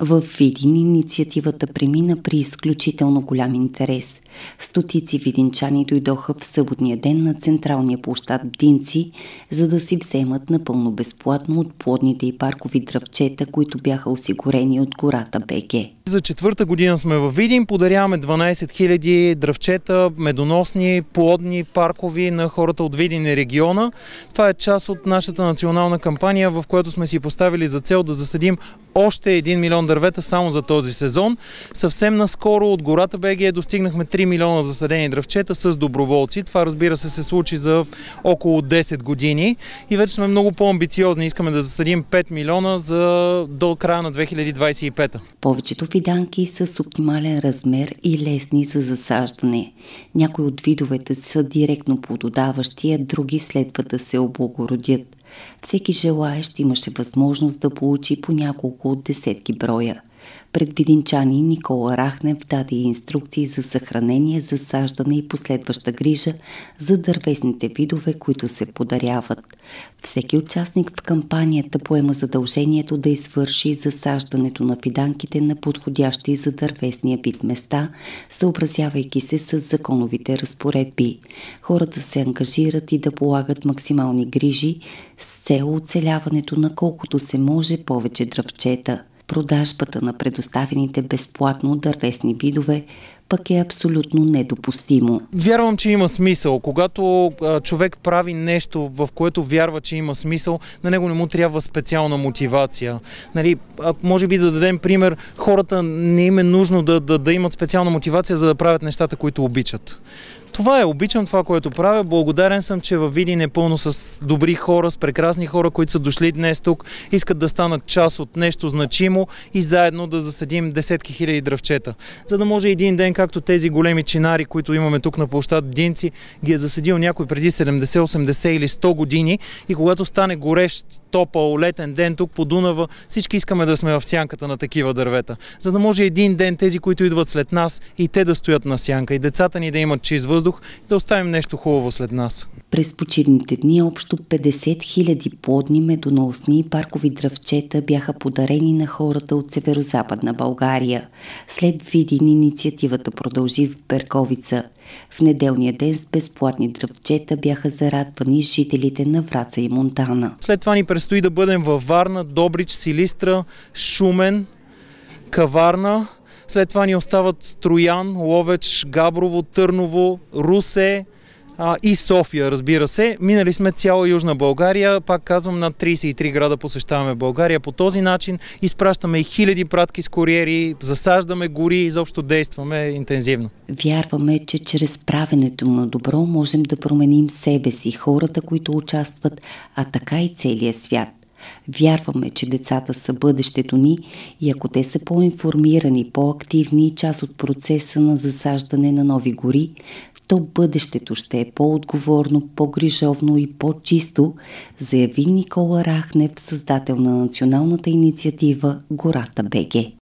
В Видин инициативата премина при изключително голям интерес. Стотици видинчани дойдоха в съботния ден на централния площад Бдинци, за да си вземат напълно безплатно от плодните и паркови дръвчета, които бяха осигурени от гората БГ. За четвърта година сме във Видин, подаряваме 12 000 дръвчета, медоносни, плодни, паркови на хората от Видин и региона. Това е част от нашата национална кампания, в която сме си поставили за цел да засадим още 1 милион дървета само за този сезон. Съвсем наскоро от гората БГ достигнахме 3 милиона засадени дръвчета с доброволци. Това разбира се се случи за около 10 години и вече сме много по-амбициозни. Искаме да засадим 5 милиона за до края на 2025. Повечето фиданки са с оптимален размер и лесни за засаждане. Някои от видовете са директно плододаващи, а други следва да се облагородят. Всеки желаещ имаше възможност да получи по няколко от десетки броя. Предвидинчани Никола Рахнев даде инструкции за съхранение, засаждане и последваща грижа за дървесните видове, които се подаряват. Всеки участник в кампанията поема задължението да извърши засаждането на фиданките на подходящи за дървесния вид места, съобразявайки се с законовите разпоредби. Хората се ангажират и да полагат максимални грижи с цел оцеляването на колкото се може повече дръвчета – продажбата на предоставените безплатно дървесни видове пък е абсолютно недопустимо. Вярвам, че има смисъл. Когато а, човек прави нещо, в което вярва, че има смисъл, на него не му трябва специална мотивация. Нали, а, може би да дадем пример, хората не им е нужно да, да, да имат специална мотивация, за да правят нещата, които обичат. Това е, обичам това, което правя. Благодарен съм, че във Видин е пълно с добри хора, с прекрасни хора, които са дошли днес тук, искат да станат част от нещо значимо и заедно да засадим десетки хиляди дръвчета. За да може един ден, както тези големи чинари, които имаме тук на площад Динци, ги е засадил някой преди 70, 80 или 100 години и когато стане горещ, топъл, летен ден тук по Дунава, всички искаме да сме в сянката на такива дървета. За да може един ден тези, които идват след нас и те да стоят на сянка и децата ни да имат чист въздух и да оставим нещо хубаво след нас. През почивните дни общо 50 000 плодни, медоносни и паркови дръвчета бяха подарени на хората от северо-западна България. След Видин инициативата продължи в Берковица. В неделния ден с безплатни дръвчета бяха зарадвани жителите на Враца и Монтана. След това ни предстои да бъдем във Варна, Добрич, Силистра, Шумен, Каварна, след това ни остават Троян, Ловеч, Габрово, Търново, Русе, а, и София, разбира се. Минали сме цяла Южна България, пак казвам, над 33 града посещаваме България. По този начин изпращаме и хиляди пратки с куриери, засаждаме гори и изобщо действаме интензивно. Вярваме, че чрез правенето на добро можем да променим себе си, хората, които участват, а така и целия свят. Вярваме, че децата са бъдещето ни и ако те са по-информирани, по-активни и част от процеса на засаждане на нови гори, то бъдещето ще е по-отговорно, по-грижовно и по-чисто, заяви Никола Рахнев, създател на националната инициатива Гората БГ.